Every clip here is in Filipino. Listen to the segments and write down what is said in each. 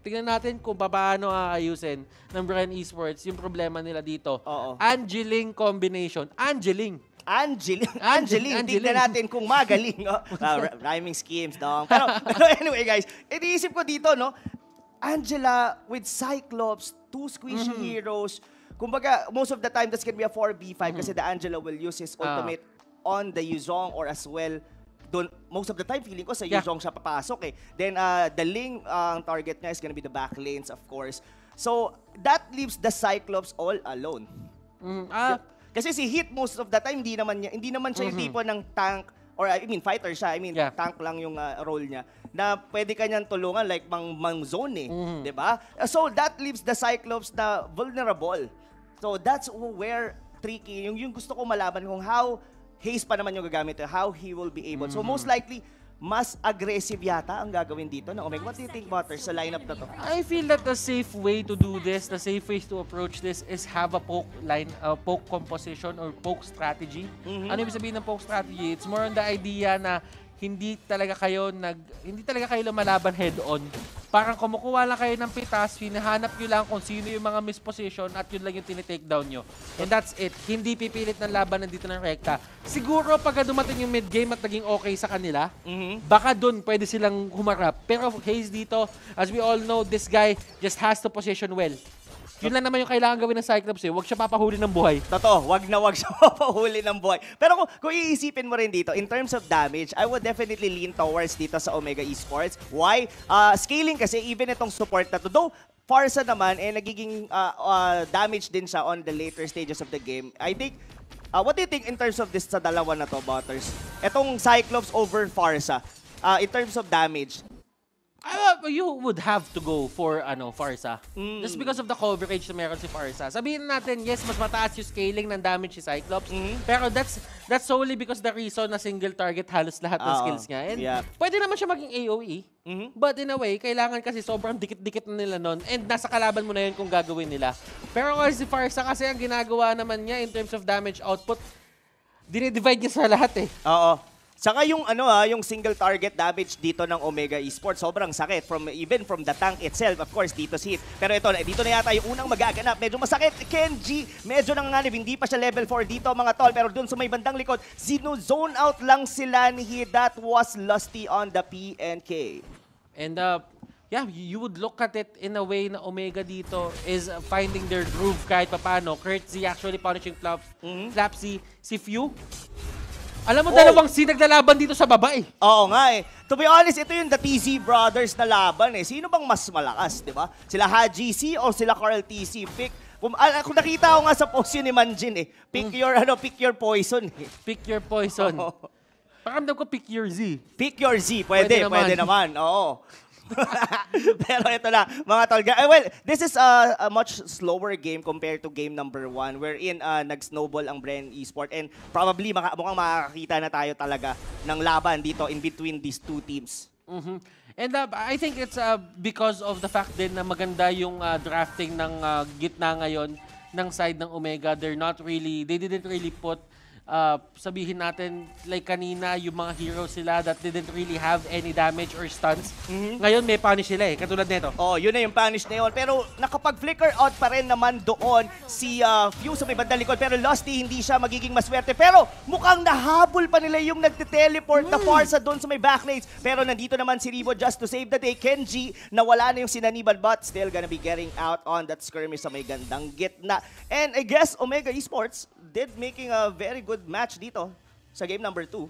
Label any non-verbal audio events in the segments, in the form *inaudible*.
Tingnan natin kung paano aayusin ng Brian Esports yung problema nila dito. Oo. Angeling combination. Angeling. Angeline. Angeline. Angeline. Tingnan natin kung magaling. Oh. *laughs* Ah, r- rhyming schemes, dong. Pero, *laughs* pero anyway, guys, iniisip ko dito, no? Angela with Cyclops, two squishy Mm-hmm. heroes. Kumbaga, most of the time, that's gonna be a 4v5 Mm-hmm. kasi the Angela will use his Ah. ultimate on the Yuzong or as well Doon, most of the time, feeling ko sa Yeah. Siya papasok eh. Then, uh, the Ling, uh, ang target niya is gonna be the back lanes, of course. So, that leaves the Cyclops all alone. Mm, ah, Kasi si Hit most of the time hindi naman niya, hindi naman siya yung tipo ng tank or I mean fighter siya. I mean Yeah. tank lang yung uh, role niya na pwede kanyang tulungan like mang mang zone eh, Mhm. 'di ba? So that leaves the Cyclops na vulnerable. So that's where tricky yung yung gusto ko malaman kung how haste pa naman yung gagamit, how he will be able. So most likely mas aggressive yata ang gagawin dito ng Omega. What do you think, Butters, sa lineup na to? I feel that the safe way to do this, the safe way to approach this is have a poke line, uh, poke composition or poke strategy. Mhm. Ano ibig sabihin ng poke strategy? It's more on the idea na hindi talaga kayo nag hindi talaga kayo lumalaban head on. Parang kumukuha lang kayo ng pitas, hinahanap nyo lang kung sino yung mga misposition at yun lang yung tinitake down nyo. And that's it. Hindi pipilit ng laban nandito ng rekta. Siguro pagka dumating yung mid-game at naging okay sa kanila, Mhm. baka dun pwede silang humarap. Pero Hayes dito, as we all know, this guy just has to position well. Yun lang naman yung kailangan gawin ng Cyclops eh. Huwag siya papahuli ng buhay. Totoo, wag na wag *laughs* siya mapahuli ng buhay. Pero kung, kung iisipin mo rin dito, in terms of damage, I would definitely lean towards dito sa Omega Esports. Why? Uh, scaling kasi, even itong support na to, though Farsa naman, eh, nagiging uh, uh, damage din siya on the later stages of the game. I think, uh, what do you think in terms of this sa dalawa na to, Butters? Etong Cyclops over Farsa, uh, in terms of damage, Ah, you would have to go for ano Farsa. Mm. Just because of the coverage na meron si Farsa. Sabihin natin, yes, mas mataas yung scaling ng damage si Cyclops. Mhm. Pero that's that's solely because the reason na single target halos lahat ng Oo. skills niya. And Yeah. pwede naman siya maging AoE. Mhm. But in a way, kailangan kasi sobrang dikit-dikit na nila nun. And nasa kalaban mo na yun kung gagawin nila. Pero kasi si Farsa kasi ang ginagawa naman niya in terms of damage output, dinidivide niya sa lahat eh. Oo. Saka yung ano ah, yung single target damage dito ng Omega Esports, sobrang sakit from even from the tank itself. Of course, dito si Hit. Pero ito, dito na yata yung unang magaganap. Medyo masakit. Kenji, medyo nanganganib. Hindi pa siya level 4 dito mga tol. Pero dun sa may bandang likod, zone out lang sila ni Hit. That was Lusty on the PNK. And uh, yeah, you would look at it in a way na Omega dito is finding their groove kahit papano. Kurtzy actually punishing Flap, Mhm. Flapsy. Si Few, alam mo, Oh. dalawang si naglalaban dito sa baba eh. Oo nga eh. To be honest, ito yung the TZ Brothers na laban eh. Sino bang mas malakas, di ba? Sila Haji C o sila Carl TC? Pick, kung, ah, kung nakita ko nga sa post yun ni Manjin eh, pick your, ano, pick your poison eh. Pick your poison. Oo. Pakamdam ko pick your Z. Pick your Z. Pwede, Pwede pwede naman. naman. Oo. *laughs* Pero ito na, mga tolga. Eh, well, this is a, a much slower game compared to game number one wherein uh, nag-snowball ang Bren Esport and probably maka, mukhang makakakita na tayo talaga ng laban dito in between these two teams. Mhm. And uh, I think it's uh, because of the fact din na maganda yung uh, drafting ng uh, gitna ngayon ng side ng Omega. They're not really, they didn't really put uh, sabihin natin, like kanina, yung mga heroes sila that didn't really have any damage or stunts. Ngayon, may punish sila eh. Katulad nito. Oh, yun na yung punish na yun. Pero nakapag-flicker out pa rin naman doon si uh, Fuse sa may bandang likod. Pero Lusty, hindi siya magiging maswerte. Pero mukhang nahabol pa nila yung nagte-teleport na Farsa doon sa may backlanes. Pero nandito naman si Rivo just to save the day. Kenji, nawala na yung sinaniban but still gonna be getting out on that skirmish sa may gandang gitna. And I guess Omega Esports did making a very good match dito sa game number 2.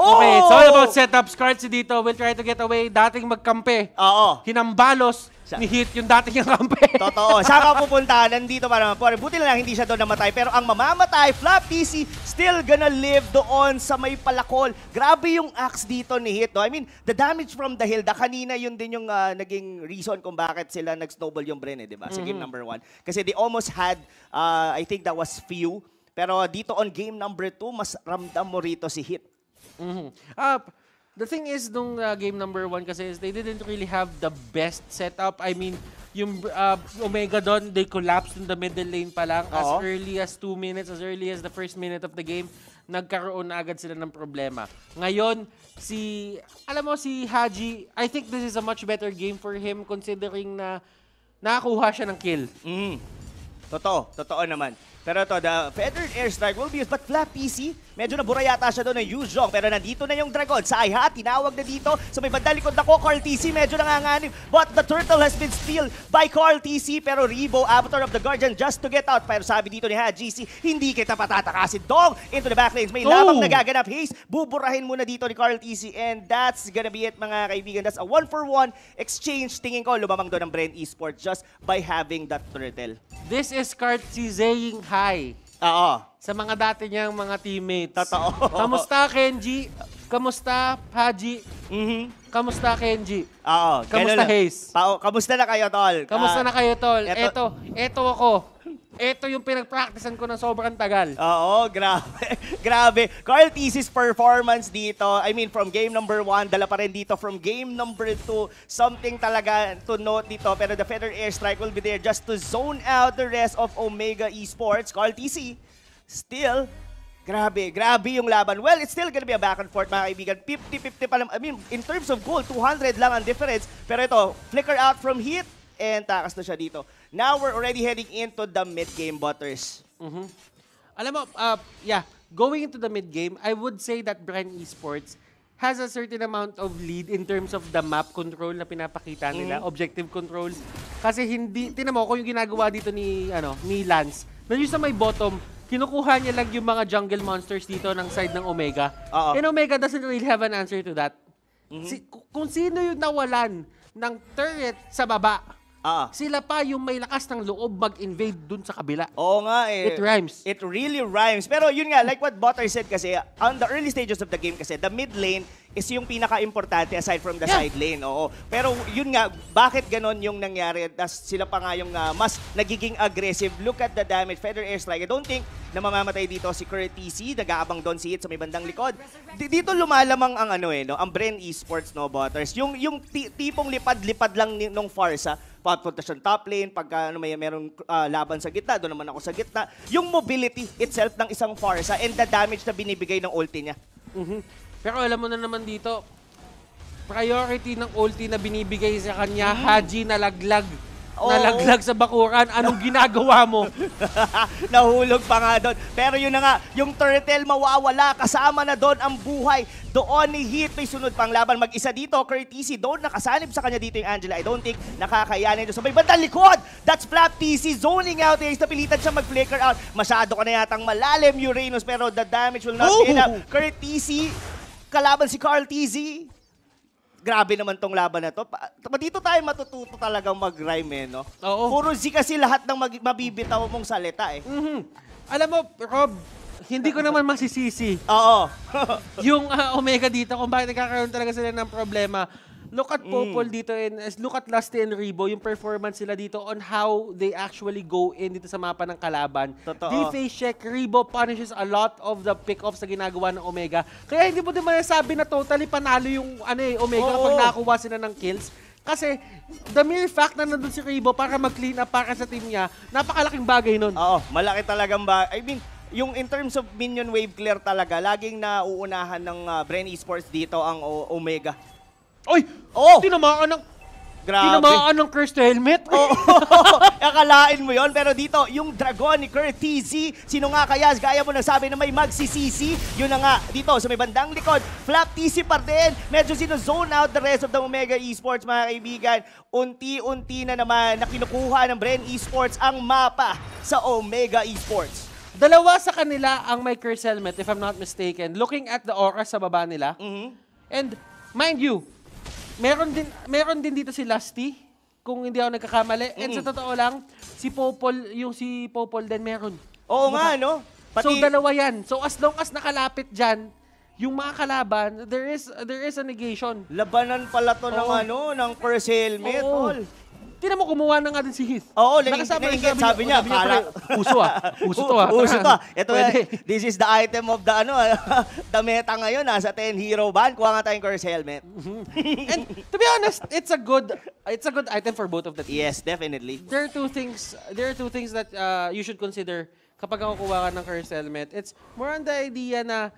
Okay, it's all about setups. Cards dito will try to get away. Dating magkampe. Oo. Hinambalos Siya- ni Hit yung dating *laughs* yung kampe. Totoo. Saan ka pupunta? Nandito para mapuari. Buti na lang hindi siya doon namatay. Pero ang mamamatay, Flap PC, still gonna live doon sa may palakol. Grabe yung axe dito ni Hit. No? I mean, the damage from the Hilda, kanina yun din yung ah, naging reason kung bakit sila nag-snowball yung Bren, eh, di ba? Sa game number one. Kasi they almost had, ah, I think that was few. Pero dito on game number two, mas ramdam mo rito si Hit. Mhm. Uh, the thing is, nung uh, game number one kasi is they didn't really have the best setup. I mean, yung uh, Omega doon, they collapsed in the middle lane pa lang. As Oo. early as 2 minutes, as early as the first minute of the game, nagkaroon na agad sila ng problema. Ngayon, si, alam mo, si Haji, I think this is a much better game for him considering na nakakuha siya ng kill. Mm. Totoo, totoo naman. Pero to, the feathered airstrike will be used. But Flap PC, medyo nabura yata siya doon ng Yuzhong. Pero nandito na yung Dragon. Sa Iha, tinawag na dito. Sa may bandang likod na ko, Carl TC, medyo nanganganib. But the turtle has been steal by Carl TC. Pero Rebo, Avatar of the Guardian, just to get out. Pero sabi dito ni Ha, GC, hindi kita patatakasin. Dong, into the backlanes. May Oh! labang nagaganap. Haze, buburahin muna dito ni Carl TC. And that's gonna be it, mga kaibigan. That's a one-for-one exchange. Tingin ko, lumamang doon ang Brand Esports just by having that turtle. This is Kartzi saying hi Oo. sa mga dati niyang mga teammates. Totoo. Kamusta, Kenji? Kamusta, Haji? Mhm. Kamusta, Kenji? Oo. Kamusta. Haze? Pao, kamusta na kayo, tol? Kamusta Ah, na kayo, tol? eto- Eto, eto ako. Eto yung pinag-practicean ko ng sobrang tagal. Oo, grabe. *laughs* grabe. Carl Thesis performance dito. I mean, from game number one, dala pa rin dito from game number two. Something talaga to note dito. Pero the Feather Airstrike will be there just to zone out the rest of Omega Esports. Carl TC, still, grabe, grabe yung laban. Well, it's still gonna be a back and forth, mga kaibigan. 50-50 pa lang. I mean, in terms of goal, 200 lang ang difference. Pero ito, flicker out from hit, and takas na siya dito. Now, we're already heading into the mid-game butters. Mhm. Alam mo, uh, yeah, going into the mid-game, I would say that Brand Esports has a certain amount of lead in terms of the map control na pinapakita nila, objective controls. Kasi hindi, tinan mo, kung yung ginagawa dito ni, ano, ni Lance, na yung sa may bottom, kinukuha niya lang yung mga jungle monsters dito ng side ng Omega. Oo. And Omega doesn't really have an answer to that. Si, ku- kung sino yung nawalan ng turret sa baba, Ah. sila pa yung may lakas ng loob mag-invade dun sa kabila. Oo nga eh. It rhymes. It really rhymes. Pero yun nga, like what Butter said kasi, on the early stages of the game kasi, the mid lane is yung pinaka-importante aside from the Yeah. side lane. Oo. Pero yun nga, bakit ganon yung nangyari? Das, sila pa nga yung ah, mas nagiging aggressive. Look at the damage. Feather Airstrike. I don't think na mamamatay dito si Curtis. Nag-aabang doon si Hit sa may bandang likod. Di- Dito lumalamang ang ano eh, no? ang Bren Esports, no, Butters. Yung, yung ti- tipong lipad-lipad lang ni, nung Farsa, papunta siyang top lane, pagka ano, may merong ah, laban sa gitna, doon naman ako sa gitna. Yung mobility itself ng isang Farsa and the damage na binibigay ng ulti niya. Mhm. Pero alam mo na naman dito, priority ng ulti na binibigay sa kanya, Haji nalaglag. Mm. Oo. Nalaglag sa bakuran. Anong ginagawa mo? *laughs* Nahulog pa nga doon. Pero yun na nga, yung turtle mawawala, kasama na doon ang buhay. Doon ni Hit, may sunod pang laban. Mag-isa dito, Curtisi, doon nakasanib sa kanya dito yung Angela. I don't think nakakayanin doon. So may bandang likod, that's Flap TC, zoning out. Ace, napilitan siya mag-flicker out. Masyado ka na yatang malalim, Uranus, pero the damage will not be Oh! enough. Curtisi, kalaban si Carl TZ. Grabe naman tong laban na to. Pa, dito tayo matututo talagang mag-rhyme eh, no? Oo. Puro Z kasi lahat ng mag- mabibitaw mong salita eh. Mhm. Alam mo, Rob, hindi ko naman masisisi Oo. *laughs* yung ah, Omega dito kung bakit nagkakaroon talaga sila ng problema. Look at Mm. Popol dito and look at Lusty and Rebo, yung performance sila dito on how they actually go in dito sa mapa ng kalaban. Totoo. Di-face check, Rebo punishes a lot of the pick-offs na ginagawa ng Omega. Kaya hindi mo din masasabi na totally panalo yung ano eh, Omega Oo. kapag nakakuha sila ng kills. Kasi the mere fact na nandun si Rebo para mag-clean up para sa team niya, napakalaking bagay nun. Oo, malaki talagang ba... I mean, yung in terms of minion wave clear talaga, laging nauunahan ng uh, Bren Esports dito ang O- Omega. Oy! Oh! Tinamaan ng, Grabe. tinamaan ng cursed helmet. *laughs* Oo, akalain mo yon pero dito, yung dragon ni Kurt TZ, sino nga kaya, gaya mo nagsabi na may magsisisi, yun na nga, dito sa may bandang likod, Flap TC pa din, medyo sino-zone out the rest of the Omega Esports, mga kaibigan. Unti-unti na naman na kinukuha ng Bren Esports ang mapa sa Omega Esports. Dalawa sa kanila ang may curse helmet, if I'm not mistaken. Looking at the aura sa baba nila. Mhm. And, mind you, meron din, meron din dito si Lusty, kung hindi ako nagkakamali. And sa totoo lang, si Popol, yung si Popol din meron. Oo nga, no? so, dalawa yan. So, as long as nakalapit dyan, yung mga kalaban, there is there is a negation. Labanan pala to ng Oo. ano, ng curse helmet, Oo. tol. Tinan mo, kumuha na nga din si Heath. Oo, Nakasama rin, nainggit, sabi niya, "Pre, para- Puso ah. Puso to ah. *laughs* Uso to. Ito, Pwede. this is the item of the ano, *laughs* the meta ngayon, nasa 10 hero ban. Kuha nga tayong curse helmet. And to be honest, it's a good it's a good item for both of the teams. Yes, definitely. There are two things there are two things that uh, you should consider kapag ako kuha ka ng curse helmet. It's more on the idea na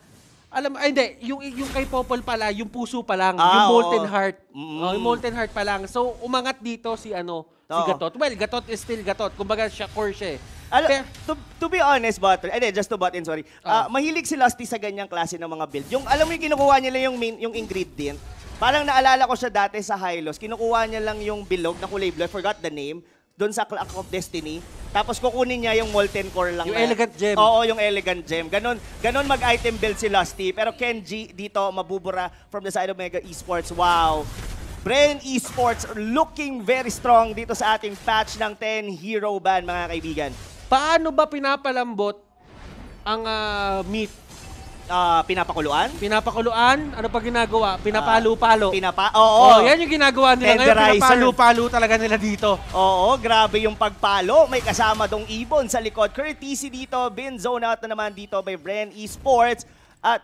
alam ay hindi, yung yung kay Popol pala, yung puso pa lang, Ah, yung molten oo. heart. Mm. Oh, yung molten heart pa lang. So umangat dito si ano, si Oo. Gatot. Well, Gatot is still Gatot. Kumbaga siya core siya eh. Al- Pero- to, to be honest, Butter, eh, just to butt in, sorry. Ah. Ah, mahilig si Lusty sa ganyang klase ng mga build. Yung, alam mo yung kinukuha nila yung, main, yung ingredient. Parang naalala ko siya dati sa Hylos. Kinukuha niya lang yung bilog na kulay blue. I forgot the name. Doon sa Clock of Destiny. Tapos kukunin niya yung molten core lang. Yung na- elegant gem. Oo, yung elegant gem. Ganon, ganon mag-item build si Lusty. Pero Kenji dito mabubura from the side of Mega Esports. Wow. Brain Esports looking very strong dito sa ating patch ng 10 hero ban mga kaibigan. Paano ba pinapalambot ang ah, meat? Ah, pinapakuluan? Pinapakuluan? Ano pa ginagawa? Pinapalo-palo. Pinapa Oh, Oo. yan yung ginagawa nila ngayon. Pinapalo-palo talaga nila dito. Oo, grabe yung pagpalo. May kasama dong Ibon sa likod. Courtesy dito, bin zone out na naman dito by Bren Esports. At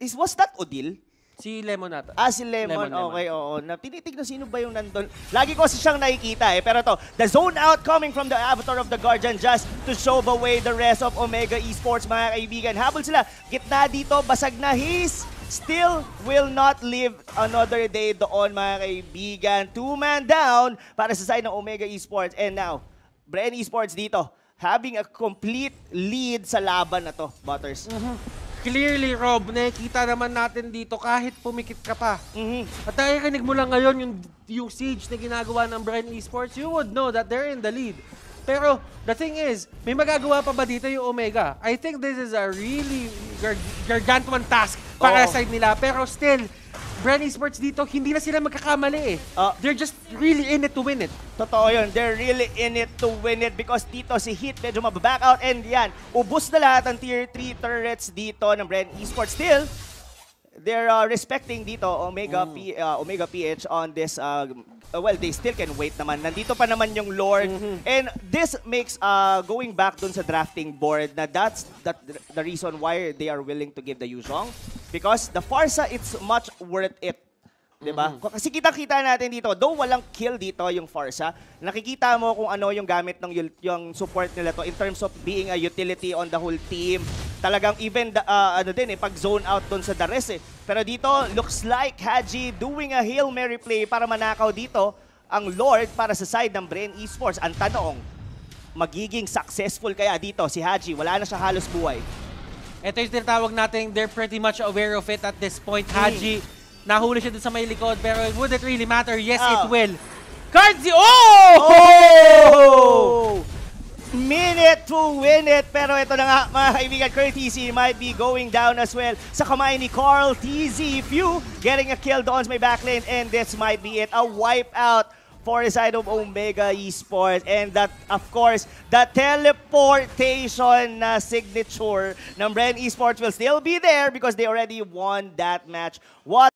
is was that Odil? Si Lemon ata. Ah, si Lemon. Lemon, Lemon. okay, oo. Na, tinitignan sino ba yung nandun. Lagi ko siyang nakikita eh. Pero to, the zone out coming from the avatar of the Guardian just to show away the rest of Omega Esports, mga kaibigan. Habol sila. Gitna dito, basag na his. Still will not live another day doon, mga kaibigan. Two-man down para sa side ng Omega Esports. And now, Bren Esports dito, having a complete lead sa laban na to, Butters. Clearly, Rob, nakikita naman natin dito kahit pumikit ka pa. Mhm. At nakikinig mo lang ngayon yung, yung siege na ginagawa ng Brian Esports, you would know that they're in the lead. Pero the thing is, may magagawa pa ba dito yung Omega? I think this is a really gar- gargantuan task para Oo. sa side nila. Pero still, Brian Esports dito, hindi na sila magkakamali eh. Ah. They're just really in it to win it. Totoo yun. They're really in it to win it because dito si Heat medyo mababack out and yan, ubus na lahat ng tier 3 turrets dito ng Brand Esports. Still, they're uh, respecting dito Omega P, uh, Omega PH on this uh, uh, well, they still can wait naman. Nandito pa naman yung Lord. And this makes uh, going back dun sa drafting board na that's that the reason why they are willing to give the Yuzhong because the Farsa it's much worth it. 'Di ba? Kasi kita-kita natin dito, though walang kill dito yung Farsa, nakikita mo kung ano yung gamit ng yung support nila to in terms of being a utility on the whole team. Talagang even the, uh, ano din eh, pag zone out doon sa Dares eh. Pero dito, looks like Haji doing a Hail Mary play para manakaw dito ang Lord para sa side ng Brain Esports. Ang tanong, magiging successful kaya dito si Haji? Wala na siya halos buhay. Ito yung tinatawag natin, they're pretty much aware of it at this point. Haji, nahuli siya dun sa may likod, pero would it really matter? Yes, Oh. it will. Cardzi, oh! Oh! Minute to win it. Pero ito na nga, mga kaibigan, courtesy might be going down as well sa kamay ni Carl TZ. Few getting a kill doon sa may backlane. And this might be it. A wipeout for the side of Omega Esports. And that, of course, the teleportation na signature ng Bren Esports will still be there because they already won that match. What